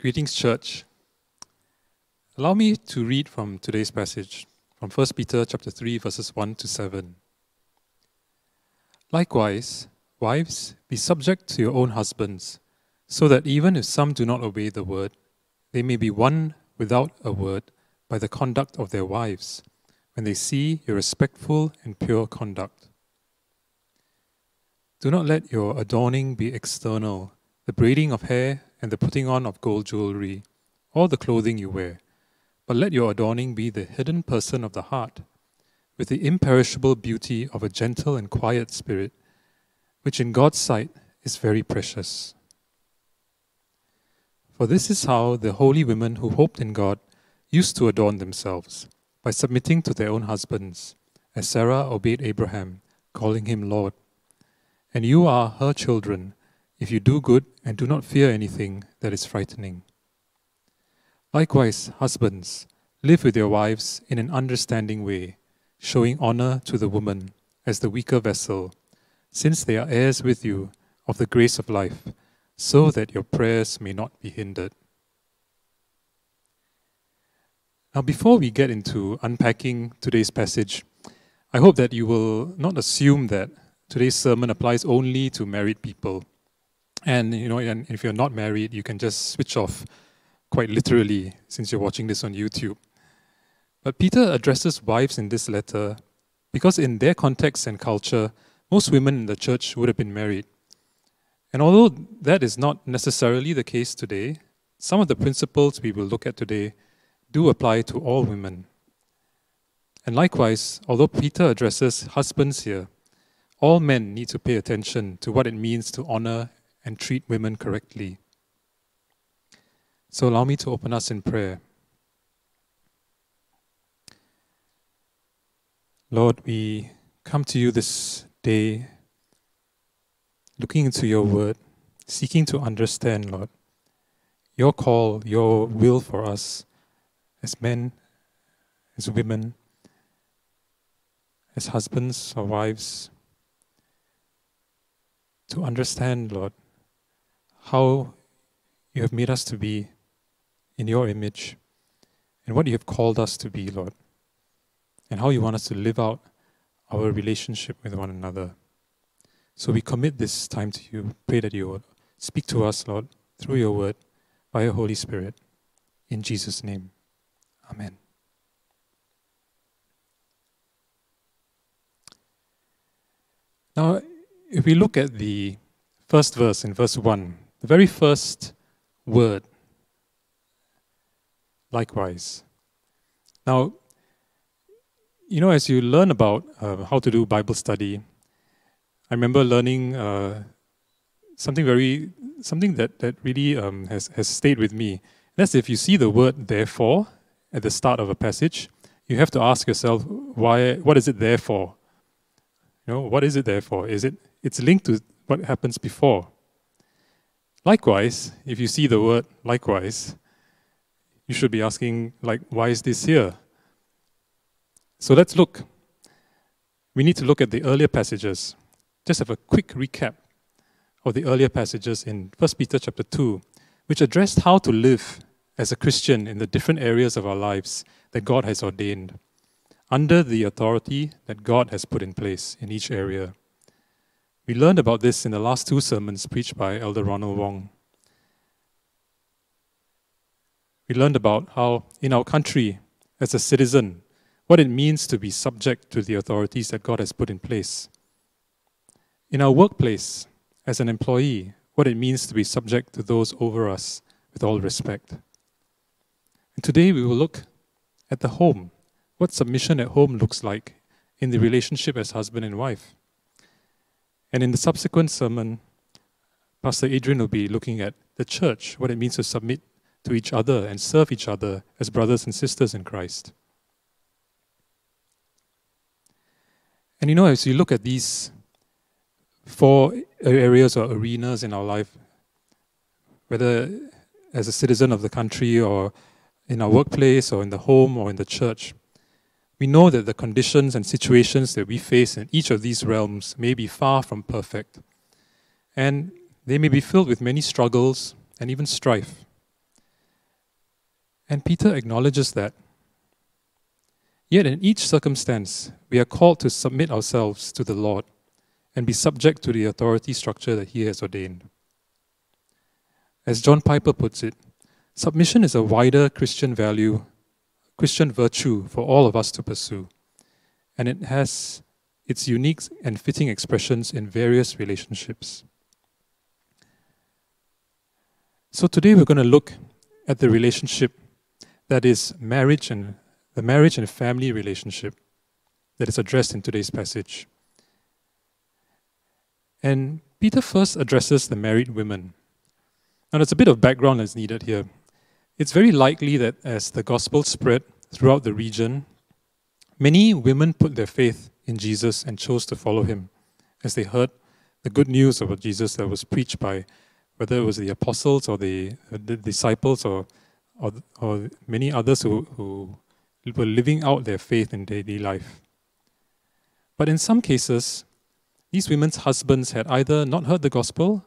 Greetings, church. Allow me to read from today's passage from 1 Peter chapter 3 verses 1 to 7. Likewise, wives, be subject to your own husbands, so that even if some do not obey the word, they may be won without a word by the conduct of their wives, when they see your respectful and pure conduct. Do not let your adorning be external, the braiding of hair and the putting on of gold jewelry, or the clothing you wear, but let your adorning be the hidden person of the heart, with the imperishable beauty of a gentle and quiet spirit, which in God's sight is very precious. For this is how the holy women who hoped in God used to adorn themselves, by submitting to their own husbands, as Sarah obeyed Abraham, calling him Lord. And you are her children if you do good and do not fear anything that is frightening. Likewise, husbands, live with your wives in an understanding way, showing honor to the woman as the weaker vessel, since they are heirs with you of the grace of life, so that your prayers may not be hindered. Now, before we get into unpacking today's passage, I hope that you will not assume that today's sermon applies only to married people. And you know, and if you're not married, you can just switch off quite literally since you're watching this on YouTube. But Peter addresses wives in this letter because in their context and culture, most women in the church would have been married. And although that is not necessarily the case today, some of the principles we will look at today do apply to all women. And likewise, although Peter addresses husbands here, all men need to pay attention to what it means to honor and treat women correctly. So allow me to open us in prayer. Lord, we come to you this day looking into your word, seeking to understand, Lord, your call, your will for us as men, as women, as husbands or wives, to understand, Lord, how you have made us to be in your image and what you have called us to be, Lord, and how you want us to live out our relationship with one another. So we commit this time to you. Pray that you will speak to us, Lord, through your word, by your Holy Spirit. In Jesus' name. Amen. Now, if we look at the first verse in verse 1, the very first word, likewise. Now, you know, as you learn about uh, how to do Bible study, I remember learning uh, something very, something that, that really um, has, has stayed with me. That's if you see the word therefore at the start of a passage, you have to ask yourself, why, what is it there for? You know, what is it there for? Is it, it's linked to what happens before. Likewise, if you see the word likewise, you should be asking, like, why is this here? So let's look. We need to look at the earlier passages. Just have a quick recap of the earlier passages in 1 Peter chapter 2, which addressed how to live as a Christian in the different areas of our lives that God has ordained, under the authority that God has put in place in each area. We learned about this in the last two sermons preached by Elder Ronald Wong. We learned about how, in our country, as a citizen, what it means to be subject to the authorities that God has put in place. In our workplace, as an employee, what it means to be subject to those over us with all respect. And today we will look at the home, what submission at home looks like in the relationship as husband and wife. And in the subsequent sermon, Pastor Adrian will be looking at the church, what it means to submit to each other and serve each other as brothers and sisters in Christ. And you know, as you look at these four areas or arenas in our life, whether as a citizen of the country or in our workplace or in the home or in the church, we know that the conditions and situations that we face in each of these realms may be far from perfect, and they may be filled with many struggles and even strife. And Peter acknowledges that. Yet in each circumstance, we are called to submit ourselves to the Lord and be subject to the authority structure that He has ordained. As John Piper puts it, submission is a wider Christian value, Christian virtue for all of us to pursue, and it has its unique and fitting expressions in various relationships. So today we're going to look at the relationship that is marriage and the marriage and family relationship that is addressed in today's passage. And Peter first addresses the married women. Now, there's a bit of background that's needed here. It's very likely that as the gospel spread throughout the region, many women put their faith in Jesus and chose to follow him as they heard the good news about Jesus that was preached by whether it was the apostles or the, uh, the disciples or, or, or many others who, who were living out their faith in daily life. But in some cases, these women's husbands had either not heard the gospel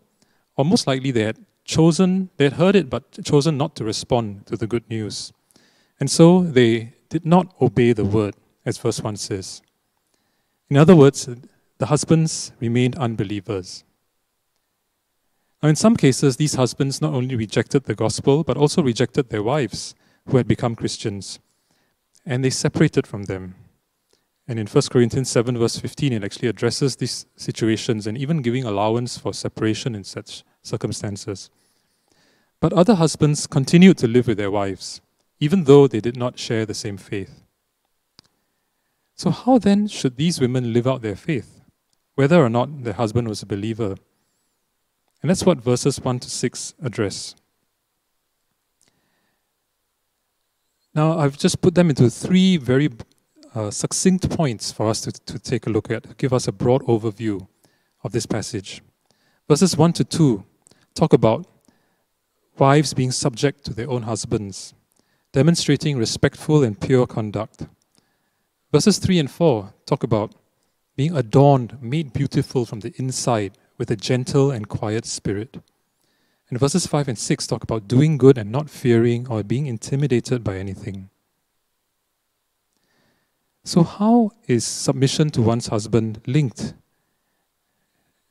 or most likely they had chosen, they had heard it but chosen not to respond to the good news. And so they did not obey the word, as verse 1 says. In other words, the husbands remained unbelievers. Now, in some cases, these husbands not only rejected the gospel, but also rejected their wives who had become Christians, and they separated from them. And in 1 Corinthians 7, verse 15, it actually addresses these situations and even giving allowance for separation in such circumstances. But other husbands continued to live with their wives, even though they did not share the same faith. So, how then should these women live out their faith, whether or not their husband was a believer? And that's what verses 1 to 6 address. Now, I've just put them into three very uh, succinct points for us to, to take a look at, give us a broad overview of this passage. Verses 1 to 2 talk about wives being subject to their own husbands, demonstrating respectful and pure conduct. Verses 3 and 4 talk about being adorned, made beautiful from the inside with a gentle and quiet spirit. And verses 5 and 6 talk about doing good and not fearing or being intimidated by anything. So, how is submission to one's husband linked?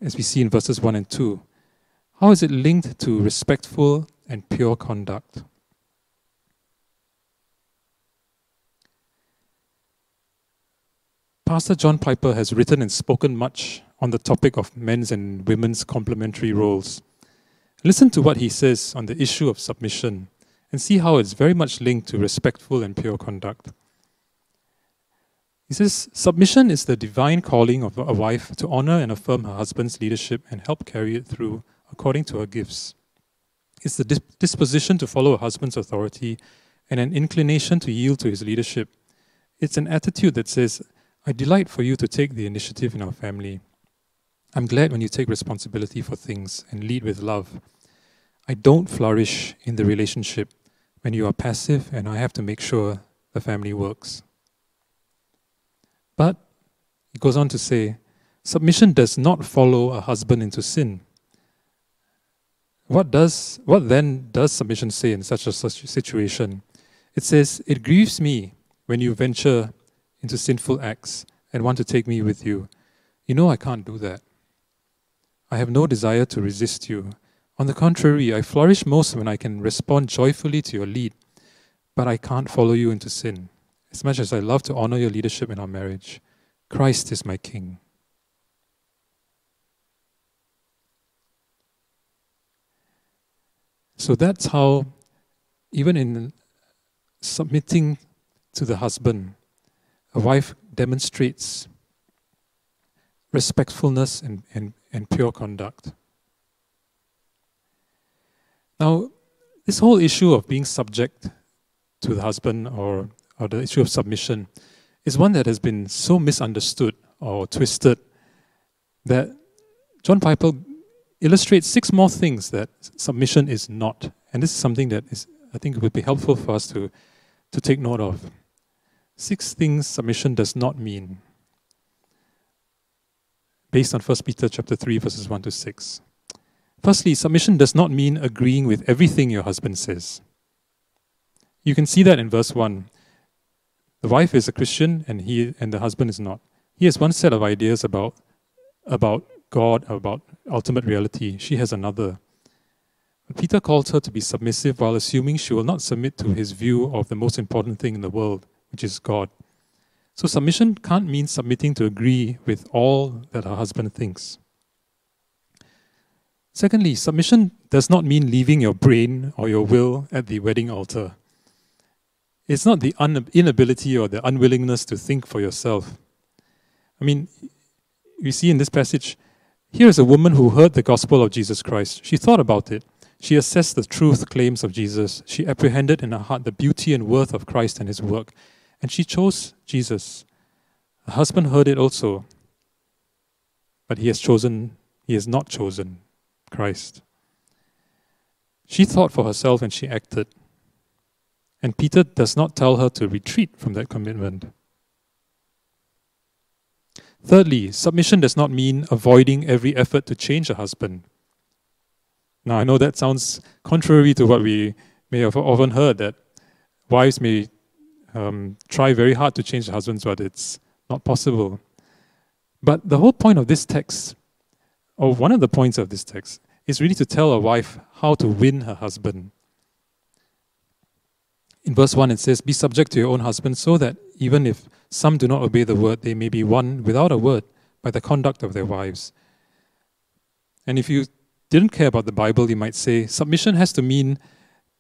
As we see in verses 1 and 2. How is it linked to respectful and pure conduct? Pastor John Piper has written and spoken much on the topic of men's and women's complementary roles. Listen to what he says on the issue of submission and see how it's very much linked to respectful and pure conduct. He says, Submission is the divine calling of a wife to honor and affirm her husband's leadership and help carry it through according to her gifts. It's the disposition to follow a husband's authority and an inclination to yield to his leadership. It's an attitude that says, I delight for you to take the initiative in our family. I'm glad when you take responsibility for things and lead with love. I don't flourish in the relationship when you are passive and I have to make sure the family works. But, he goes on to say, submission does not follow a husband into sin. What does what then does submission say in such a situation? It says, It grieves me when you venture into sinful acts and want to take me with you. You know I can't do that. I have no desire to resist you. On the contrary, I flourish most when I can respond joyfully to your lead, but I can't follow you into sin. As much as I love to honor your leadership in our marriage, Christ is my King. So that's how, even in submitting to the husband, a wife demonstrates respectfulness and, and, and pure conduct. Now, this whole issue of being subject to the husband or, or the issue of submission is one that has been so misunderstood or twisted that John Piper illustrates six more things that submission is not. And this is something that is, I think would be helpful for us to, to take note of. Six things submission does not mean, based on 1 Peter chapter 3, verses 1 to 6. Firstly, submission does not mean agreeing with everything your husband says. You can see that in verse 1. The wife is a Christian and he and the husband is not. He has one set of ideas about about God, about ultimate reality. She has another. Peter calls her to be submissive while assuming she will not submit to his view of the most important thing in the world, which is God. So submission can't mean submitting to agree with all that her husband thinks. Secondly, submission does not mean leaving your brain or your will at the wedding altar. It's not the inability or the unwillingness to think for yourself. I mean, we see in this passage, here is a woman who heard the gospel of Jesus Christ. She thought about it. She assessed the truth claims of Jesus. She apprehended in her heart the beauty and worth of Christ and his work. And she chose Jesus. Her husband heard it also. But he has chosen, he has not chosen Christ. She thought for herself and she acted. And Peter does not tell her to retreat from that commitment. Thirdly, submission does not mean avoiding every effort to change a husband. Now, I know that sounds contrary to what we may have often heard that wives may um, try very hard to change their husbands, but it's not possible. But the whole point of this text, or one of the points of this text, is really to tell a wife how to win her husband. In verse 1, it says, Be subject to your own husband, so that even if some do not obey the word, they may be won without a word by the conduct of their wives. And if you didn't care about the Bible, you might say submission has to mean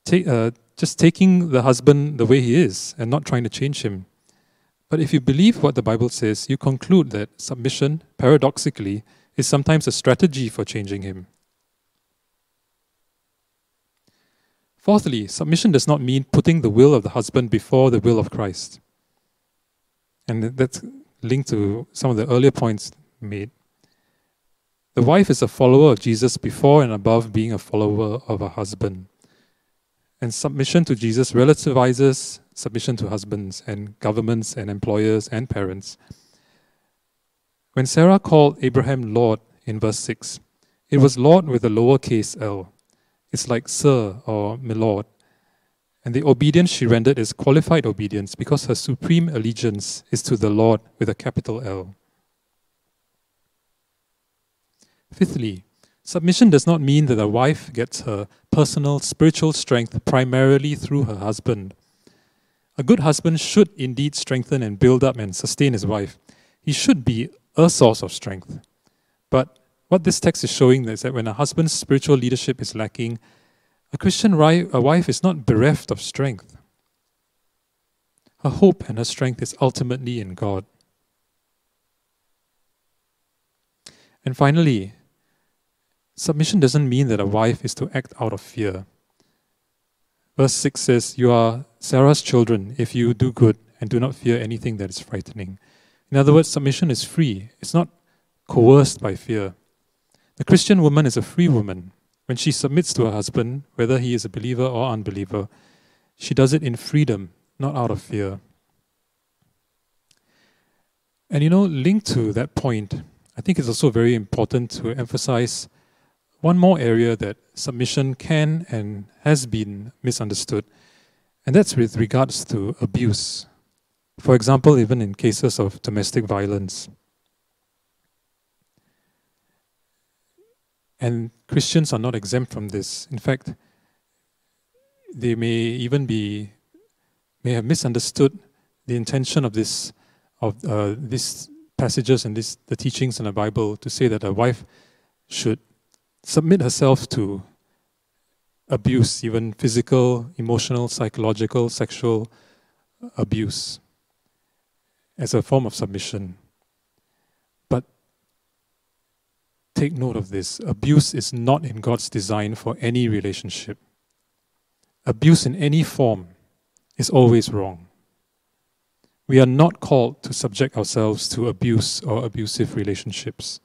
take, uh, just taking the husband the way he is and not trying to change him. But if you believe what the Bible says, you conclude that submission, paradoxically, is sometimes a strategy for changing him. Fourthly, submission does not mean putting the will of the husband before the will of Christ. And that's linked to some of the earlier points made. The wife is a follower of Jesus before and above being a follower of her husband. And submission to Jesus relativizes submission to husbands and governments and employers and parents. When Sarah called Abraham Lord in verse 6, it was Lord with a lowercase l. It's like Sir or Milord. And the obedience she rendered is qualified obedience because her supreme allegiance is to the Lord with a capital L. Fifthly, submission does not mean that a wife gets her personal spiritual strength primarily through her husband. A good husband should indeed strengthen and build up and sustain his wife. He should be a source of strength. But what this text is showing is that when a husband's spiritual leadership is lacking, a Christian wife is not bereft of strength. Her hope and her strength is ultimately in God. And finally, Submission doesn't mean that a wife is to act out of fear. Verse 6 says, You are Sarah's children if you do good and do not fear anything that is frightening. In other words, submission is free, it's not coerced by fear. The Christian woman is a free woman. When she submits to her husband, whether he is a believer or unbeliever, she does it in freedom, not out of fear. And you know, linked to that point, I think it's also very important to emphasize one more area that submission can and has been misunderstood, and that's with regards to abuse. For example, even in cases of domestic violence. And Christians are not exempt from this. In fact, they may even be may have misunderstood the intention of this of uh, these passages and this, the teachings in the Bible to say that a wife should submit herself to abuse, even physical, emotional, psychological, sexual abuse, as a form of submission. But take note of this abuse is not in God's design for any relationship. Abuse in any form is always wrong. We are not called to subject ourselves to abuse or abusive relationships.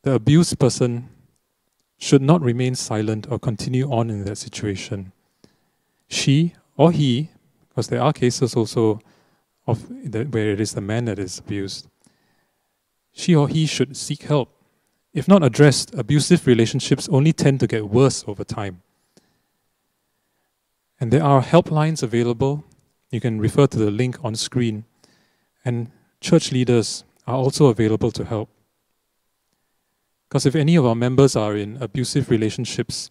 The abused person should not remain silent or continue on in that situation. She or he, because there are cases also of the, where it is the man that is abused, she or he should seek help. If not addressed, abusive relationships only tend to get worse over time. And there are helplines available. You can refer to the link on screen. And church leaders are also available to help. Because if any of our members are in abusive relationships,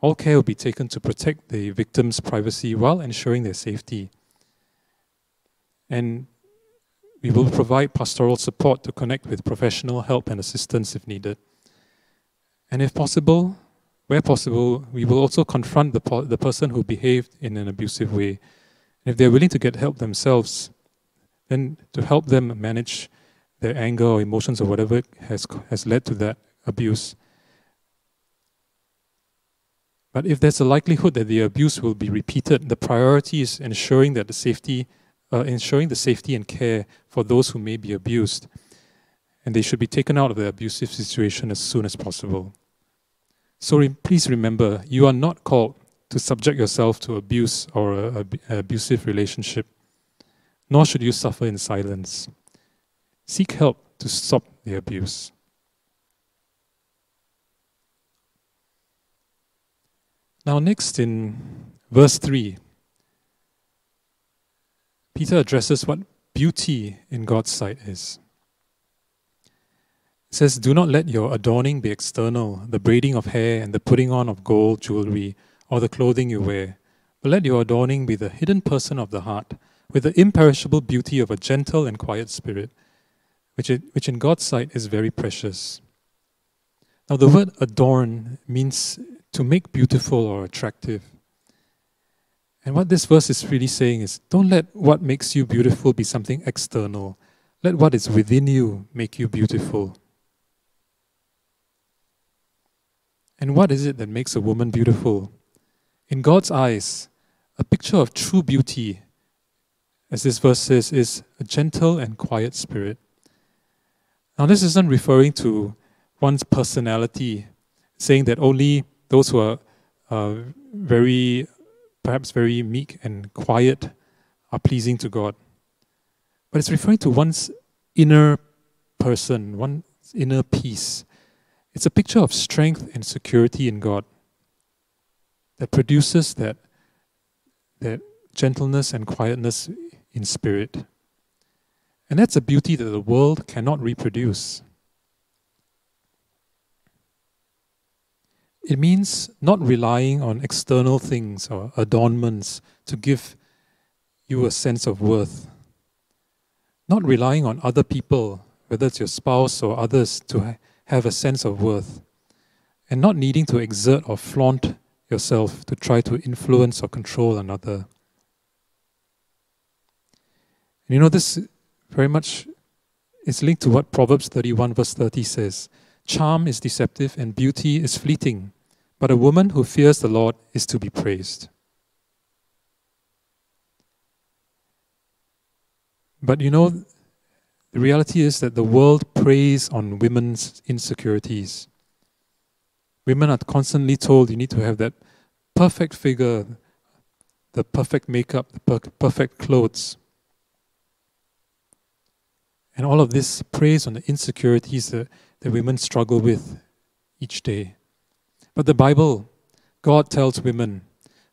all care will be taken to protect the victim's privacy while ensuring their safety. And we will provide pastoral support to connect with professional help and assistance if needed. And if possible, where possible, we will also confront the, the person who behaved in an abusive way. And if they're willing to get help themselves, then to help them manage their anger or emotions or whatever has, has led to that abuse. But if there's a likelihood that the abuse will be repeated, the priority is ensuring that the safety, uh, ensuring the safety and care for those who may be abused, and they should be taken out of the abusive situation as soon as possible. So re- please remember, you are not called to subject yourself to abuse or an abusive relationship, nor should you suffer in silence. Seek help to stop the abuse. Now, next in verse 3, Peter addresses what beauty in God's sight is. It says, Do not let your adorning be external, the braiding of hair and the putting on of gold jewelry, or the clothing you wear, but let your adorning be the hidden person of the heart, with the imperishable beauty of a gentle and quiet spirit which, it, which in God's sight is very precious. Now, the word adorn means to make beautiful or attractive. And what this verse is really saying is don't let what makes you beautiful be something external. Let what is within you make you beautiful. And what is it that makes a woman beautiful? In God's eyes, a picture of true beauty, as this verse says, is a gentle and quiet spirit. Now, this isn't referring to one's personality, saying that only those who are uh, very, perhaps very meek and quiet are pleasing to God. But it's referring to one's inner person, one's inner peace. It's a picture of strength and security in God that produces that, that gentleness and quietness in spirit. And that's a beauty that the world cannot reproduce. It means not relying on external things or adornments to give you a sense of worth. Not relying on other people, whether it's your spouse or others, to have a sense of worth. And not needing to exert or flaunt yourself to try to influence or control another. And you know, this very much is linked to what Proverbs 31, verse 30 says Charm is deceptive and beauty is fleeting, but a woman who fears the Lord is to be praised. But you know, the reality is that the world preys on women's insecurities. Women are constantly told you need to have that perfect figure, the perfect makeup, the per- perfect clothes. And all of this preys on the insecurities that, that women struggle with each day. But the Bible, God tells women,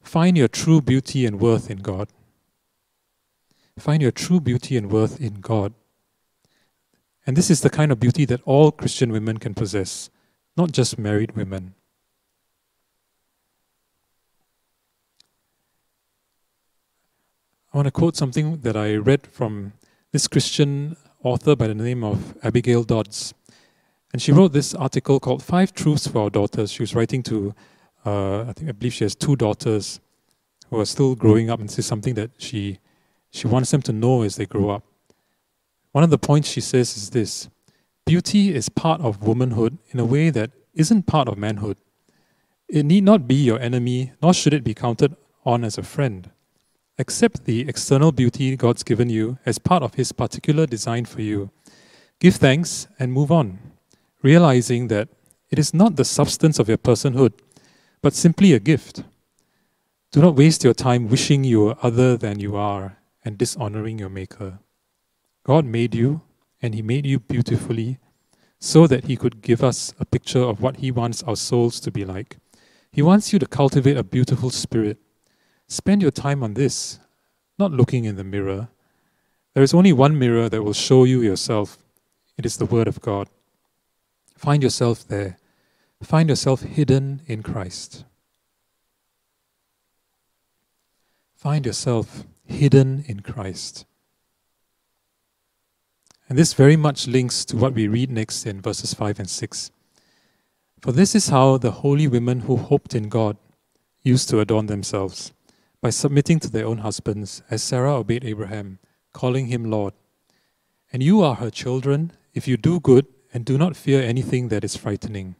find your true beauty and worth in God. Find your true beauty and worth in God. And this is the kind of beauty that all Christian women can possess, not just married women. I want to quote something that I read from this Christian author by the name of Abigail Dodds. And she wrote this article called Five Truths for Our Daughters. She was writing to, uh, I think, I believe she has two daughters who are still growing up, and this is something that she, she wants them to know as they grow up. One of the points she says is this Beauty is part of womanhood in a way that isn't part of manhood. It need not be your enemy, nor should it be counted on as a friend. Accept the external beauty God's given you as part of His particular design for you. Give thanks and move on, realizing that it is not the substance of your personhood, but simply a gift. Do not waste your time wishing you were other than you are and dishonoring your Maker. God made you, and He made you beautifully so that He could give us a picture of what He wants our souls to be like. He wants you to cultivate a beautiful spirit spend your time on this, not looking in the mirror. There is only one mirror that will show you yourself. It is the Word of God. Find yourself there. Find yourself hidden in Christ. Find yourself hidden in Christ. And this very much links to what we read next in verses 5 and 6. For this is how the holy women who hoped in God used to adorn themselves, by submitting to their own husbands, as Sarah obeyed Abraham, calling him Lord. And you are her children if you do good and do not fear anything that is frightening.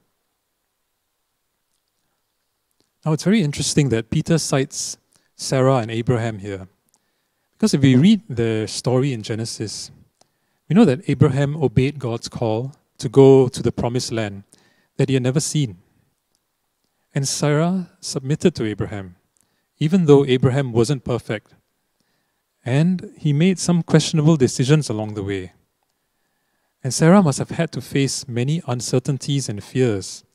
Now, it's very interesting that Peter cites Sarah and Abraham here. Because if we read the story in Genesis, we know that Abraham obeyed God's call to go to the promised land that he had never seen. And Sarah submitted to Abraham, even though Abraham wasn't perfect. And he made some questionable decisions along the way. And Sarah must have had to face many uncertainties and fears.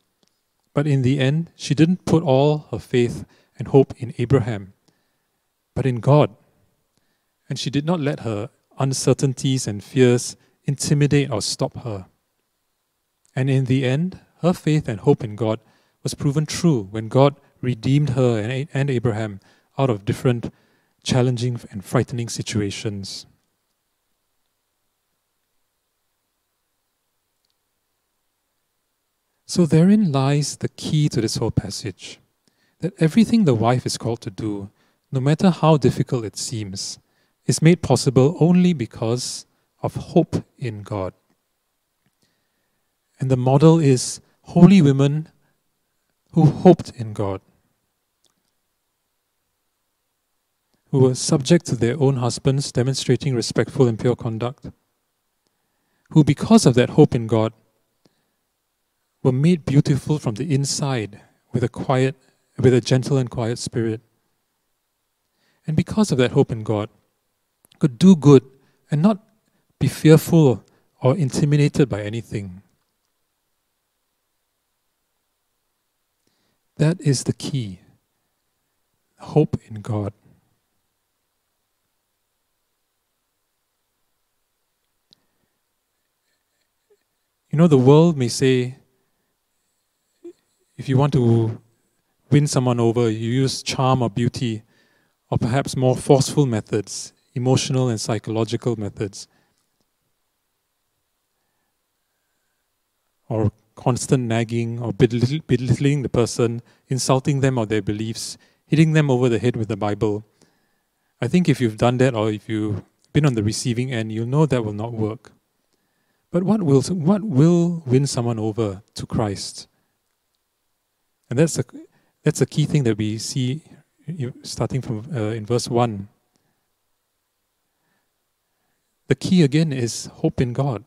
But in the end, she didn't put all her faith and hope in Abraham, but in God. And she did not let her uncertainties and fears intimidate or stop her. And in the end, her faith and hope in God was proven true when God redeemed her and, Abraham out of different challenging and frightening situations. So, therein lies the key to this whole passage that everything the wife is called to do, no matter how difficult it seems, is made possible only because of hope in God. And the model is holy women who hoped in God, who were subject to their own husbands, demonstrating respectful and pure conduct, who, because of that hope in God, were made beautiful from the inside with a quiet, with a gentle and quiet spirit. And because of that hope in God, could do good and not be fearful or intimidated by anything. That is the key. Hope in God. You know, the world may say if you want to win someone over, you use charm or beauty, or perhaps more forceful methods, emotional and psychological methods, or constant nagging or belittling the person, insulting them or their beliefs, hitting them over the head with the Bible. I think if you've done that or if you've been on the receiving end, you'll know that will not work. But what will, what will win someone over to Christ? And that's a, that's a key thing that we see starting from uh, in verse 1. The key again is hope in God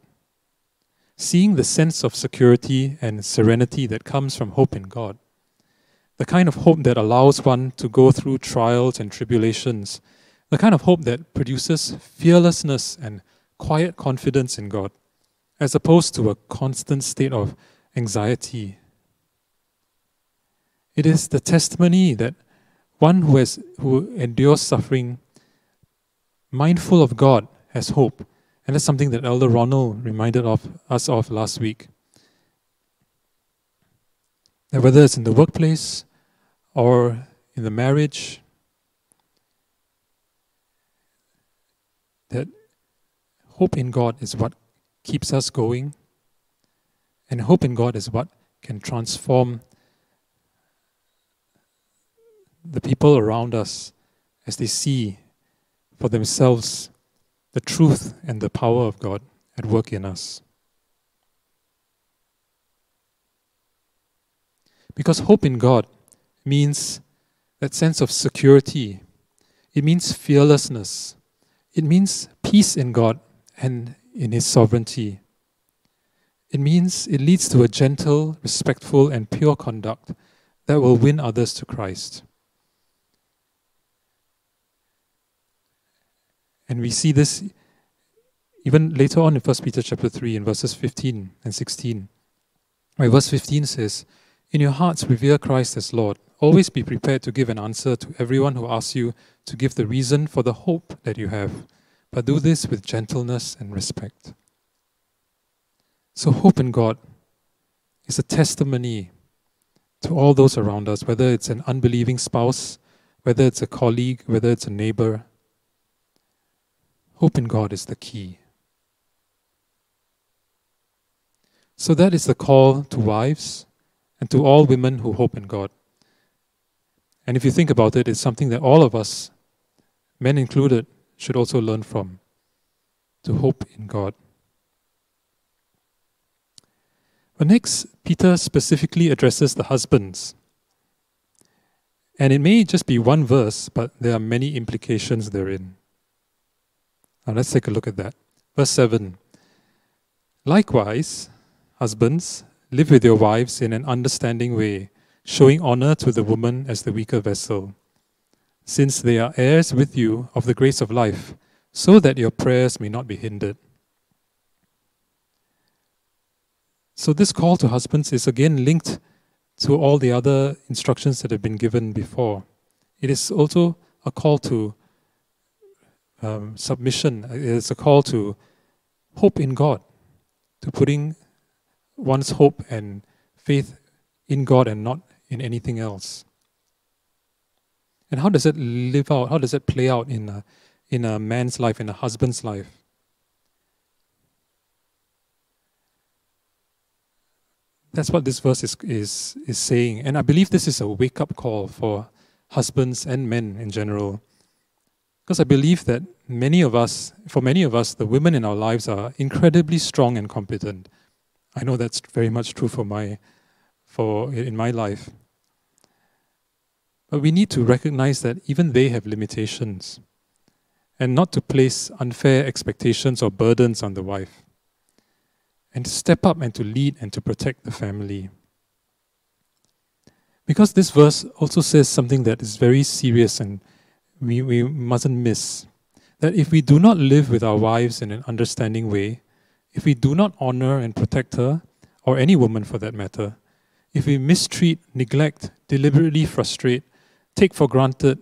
seeing the sense of security and serenity that comes from hope in God. The kind of hope that allows one to go through trials and tribulations. The kind of hope that produces fearlessness and quiet confidence in God, as opposed to a constant state of anxiety. It is the testimony that one who, has, who endures suffering, mindful of God, has hope and that's something that Elder Ronald reminded of us of last week. That whether it's in the workplace or in the marriage, that hope in God is what keeps us going, and hope in God is what can transform the people around us as they see for themselves the truth and the power of God at work in us. Because hope in God means that sense of security, it means fearlessness, it means peace in God and in His sovereignty. It means it leads to a gentle, respectful, and pure conduct that will win others to Christ. And we see this even later on in 1 Peter chapter 3 in verses 15 and 16. Where verse 15 says, In your hearts, revere Christ as Lord. Always be prepared to give an answer to everyone who asks you to give the reason for the hope that you have, but do this with gentleness and respect. So, hope in God is a testimony to all those around us, whether it's an unbelieving spouse, whether it's a colleague, whether it's a neighbor. Hope in God is the key. So, that is the call to wives and to all women who hope in God. And if you think about it, it's something that all of us, men included, should also learn from to hope in God. But next, Peter specifically addresses the husbands. And it may just be one verse, but there are many implications therein. Now let's take a look at that. Verse 7 Likewise, husbands, live with your wives in an understanding way showing honor to the woman as the weaker vessel, since they are heirs with you of the grace of life, so that your prayers may not be hindered. So, this call to husbands is again linked to all the other instructions that have been given before. It is also a call to um, submission, it is a call to hope in God, to putting one's hope and faith in God and not in anything else. And how does it live out? How does it play out in a, in a man's life, in a husband's life? That's what this verse is, is, is saying. And I believe this is a wake up call for husbands and men in general. Because I believe that many of us, for many of us, the women in our lives are incredibly strong and competent. I know that's very much true for my, for in my life. But we need to recognize that even they have limitations and not to place unfair expectations or burdens on the wife. And to step up and to lead and to protect the family. Because this verse also says something that is very serious and we, we mustn't miss. That if we do not live with our wives in an understanding way, if we do not honor and protect her, or any woman for that matter, if we mistreat, neglect, deliberately frustrate, take for granted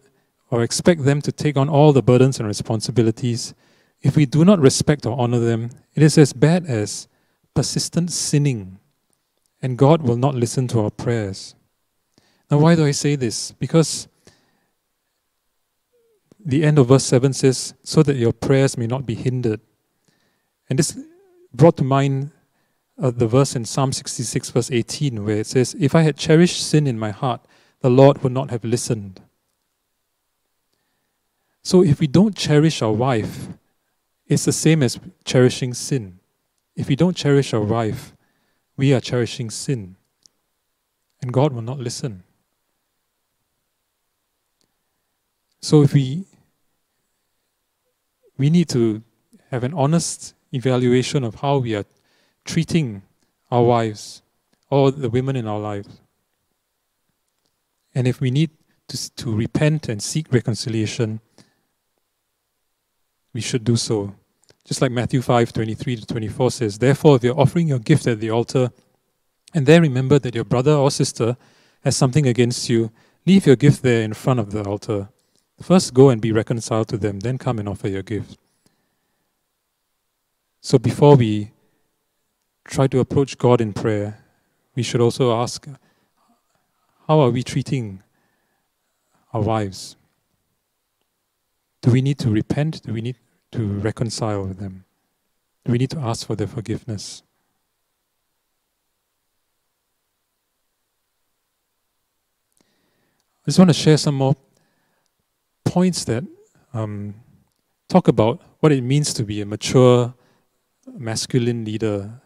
or expect them to take on all the burdens and responsibilities, if we do not respect or honor them, it is as bad as persistent sinning, and God will not listen to our prayers. Now, why do I say this? Because the end of verse 7 says, So that your prayers may not be hindered. And this brought to mind uh, the verse in Psalm 66, verse 18, where it says, If I had cherished sin in my heart, the Lord would not have listened. So if we don't cherish our wife, it's the same as cherishing sin. If we don't cherish our wife, we are cherishing sin. And God will not listen. So if we we need to have an honest evaluation of how we are treating our wives or the women in our lives. And if we need to, to repent and seek reconciliation, we should do so. Just like Matthew 5 23 to 24 says, Therefore, if you're offering your gift at the altar, and there remember that your brother or sister has something against you, leave your gift there in front of the altar. First go and be reconciled to them, then come and offer your gift. So before we try to approach God in prayer, we should also ask how are we treating our wives? Do we need to repent? Do we need to reconcile with them? Do we need to ask for their forgiveness? I just want to share some more points that um, talk about what it means to be a mature masculine leader.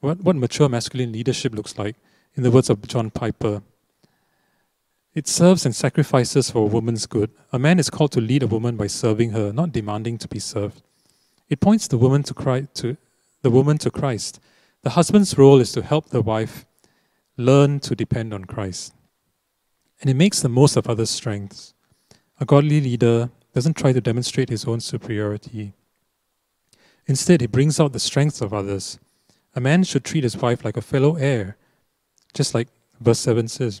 What, what mature masculine leadership looks like, in the words of John Piper. It serves and sacrifices for a woman's good. A man is called to lead a woman by serving her, not demanding to be served. It points the woman to Christ, to the woman to Christ. The husband's role is to help the wife learn to depend on Christ. And it makes the most of others' strengths. A godly leader doesn't try to demonstrate his own superiority. Instead, he brings out the strengths of others. A man should treat his wife like a fellow heir, just like verse 7 says,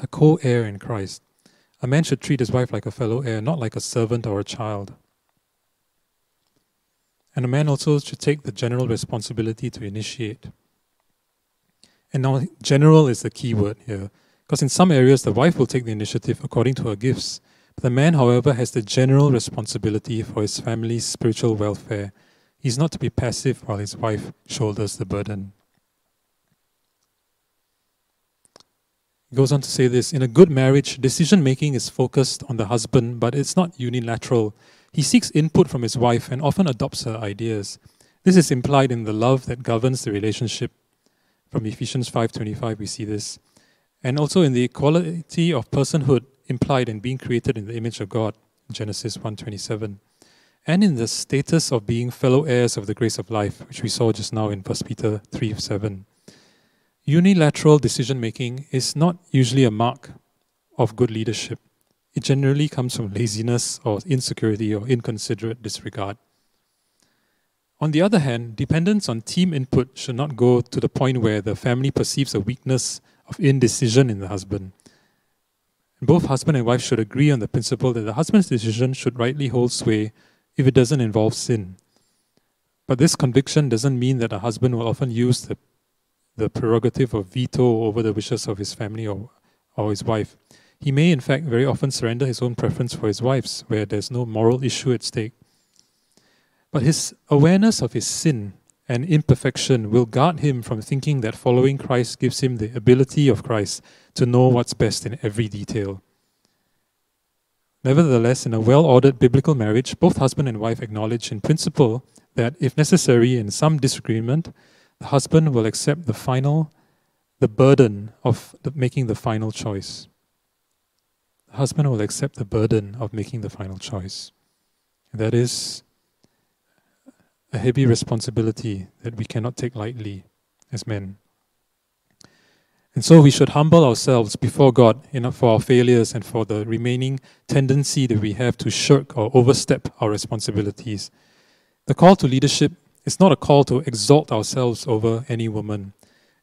a co heir in Christ. A man should treat his wife like a fellow heir, not like a servant or a child. And a man also should take the general responsibility to initiate. And now, general is the key word here, because in some areas the wife will take the initiative according to her gifts. The man, however, has the general responsibility for his family's spiritual welfare. He's not to be passive while his wife shoulders the burden. He goes on to say this In a good marriage, decision making is focused on the husband, but it's not unilateral. He seeks input from his wife and often adopts her ideas. This is implied in the love that governs the relationship. From Ephesians 5:25 we see this. And also in the equality of personhood implied in being created in the image of God, Genesis 1:27. And in the status of being fellow heirs of the grace of life, which we saw just now in 1 Peter 3:7. Unilateral decision making is not usually a mark of good leadership. It generally comes from laziness or insecurity or inconsiderate disregard. On the other hand, dependence on team input should not go to the point where the family perceives a weakness of indecision in the husband. Both husband and wife should agree on the principle that the husband's decision should rightly hold sway if it doesn't involve sin. But this conviction doesn't mean that a husband will often use the the prerogative of veto over the wishes of his family or, or his wife. He may, in fact, very often surrender his own preference for his wife's, where there's no moral issue at stake. But his awareness of his sin and imperfection will guard him from thinking that following Christ gives him the ability of Christ to know what's best in every detail. Nevertheless, in a well ordered biblical marriage, both husband and wife acknowledge in principle that, if necessary, in some disagreement, the husband will accept the final, the burden of the, making the final choice. The husband will accept the burden of making the final choice. That is a heavy responsibility that we cannot take lightly as men. And so we should humble ourselves before God for our failures and for the remaining tendency that we have to shirk or overstep our responsibilities. The call to leadership is not a call to exalt ourselves over any woman.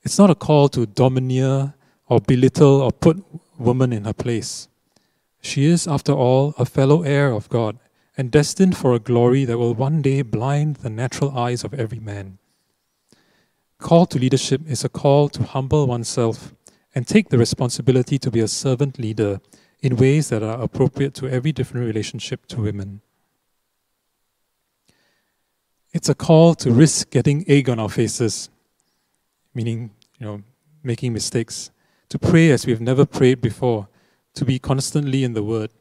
It's not a call to domineer or belittle or put woman in her place. She is, after all, a fellow heir of God and destined for a glory that will one day blind the natural eyes of every man. Call to leadership is a call to humble oneself and take the responsibility to be a servant leader in ways that are appropriate to every different relationship to women. It's a call to risk getting egg on our faces, meaning, you know, making mistakes, to pray as we've never prayed before, to be constantly in the Word,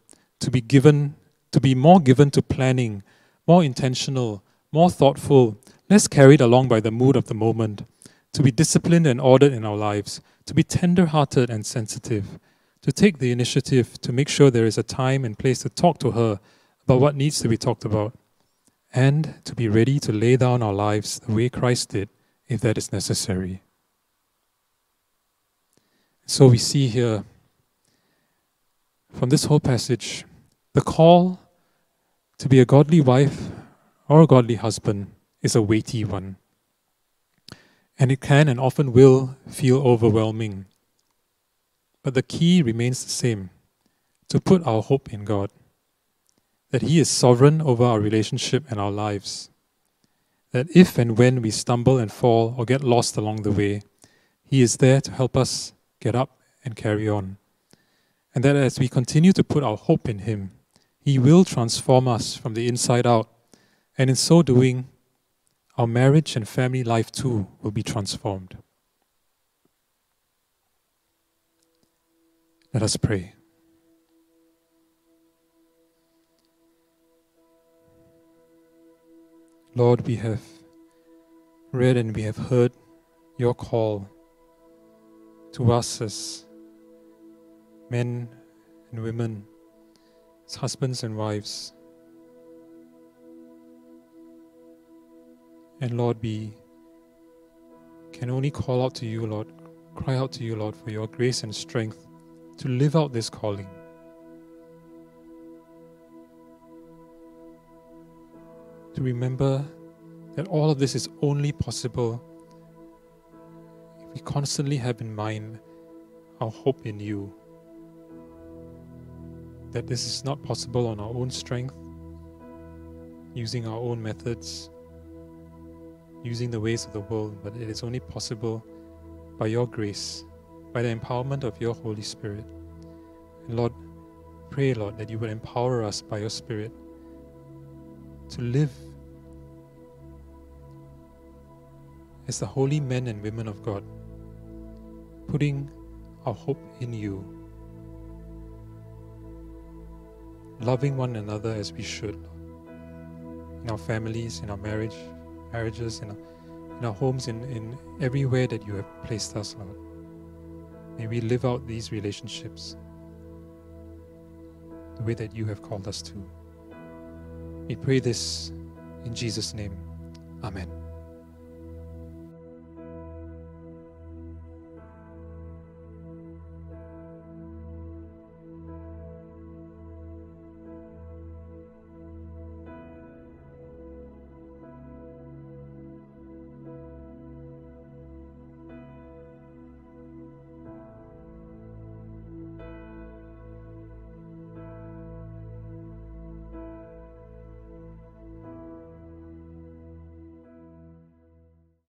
to be given, to be more given to planning, more intentional, more thoughtful, less carried along by the mood of the moment, to be disciplined and ordered in our lives, to be tender hearted and sensitive, to take the initiative to make sure there is a time and place to talk to her about what needs to be talked about, and to be ready to lay down our lives the way Christ did if that is necessary. So we see here from this whole passage the call to be a godly wife or a godly husband is a weighty one. And it can and often will feel overwhelming. But the key remains the same to put our hope in God that He is sovereign over our relationship and our lives. That if and when we stumble and fall or get lost along the way, He is there to help us get up and carry on. And that as we continue to put our hope in Him, He will transform us from the inside out. And in so doing, our marriage and family life too will be transformed. Let us pray. Lord, we have read and we have heard your call to us as men and women, husbands and wives. And Lord, we can only call out to you, Lord, cry out to you, Lord, for your grace and strength to live out this calling. to remember that all of this is only possible if we constantly have in mind our hope in you. That this is not possible on our own strength, using our own methods, using the ways of the world, but it is only possible by your grace, by the empowerment of your Holy Spirit. And Lord, pray, Lord, that you would empower us by your Spirit to live as the holy men and women of God, putting our hope in you, loving one another as we should, in our families, in our marriage, marriages, in our, in our homes, in, in everywhere that you have placed us, Lord. May we live out these relationships the way that you have called us to. We pray this in Jesus' name. Amen.